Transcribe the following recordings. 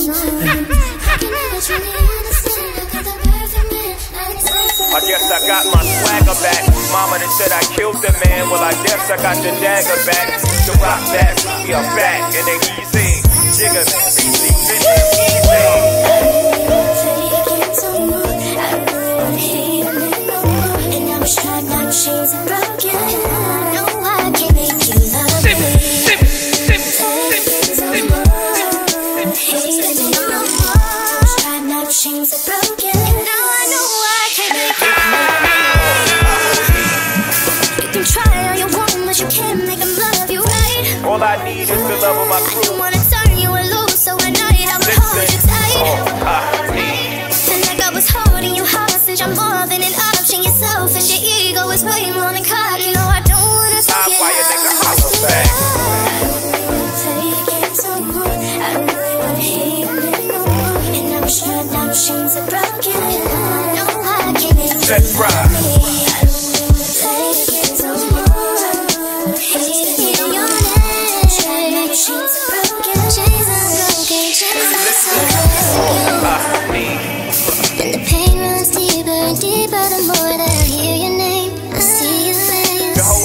I guess I got my swagger back. Mama that said I killed the man. Well, I guess I got the dagger back. The rock back, we are back, and they easy. Jigga, Chains are broken. Now I know I can't make love. You can try all you want, but you can't make them love you right. All I need is the love of my I crew. don't wanna turn you loose, so at night I will hold you tight. oh, I need. And like I was holding you hostage, I'm more than an option. You're selfish, your ego is way more than cocky.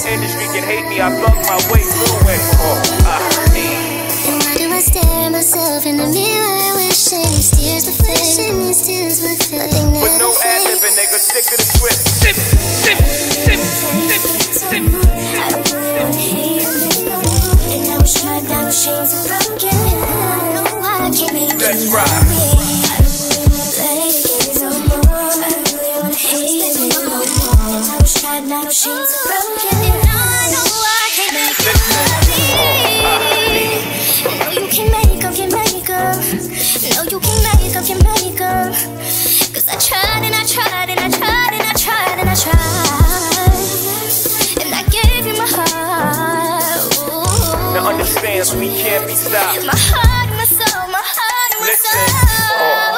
Industry can hate me. I thug my way through it. Oh, I. And why do I stare at myself in the mirror, wishing these tears would fade? Wishing these tears would fade. Stick to the script. Sip, sip, sip, sip, sip. I don't really wanna hear it no more. And I wish my diamond chains were broken. Can't make Let's ride. it no more. I don't really wanna hear it no more. And I wish my diamond chains were broken. Now I know I can't make you love. No, you can make up, can make. No, you can make up, can make we can't be stopped. My heart, my soul, my heart, my soul. Oh.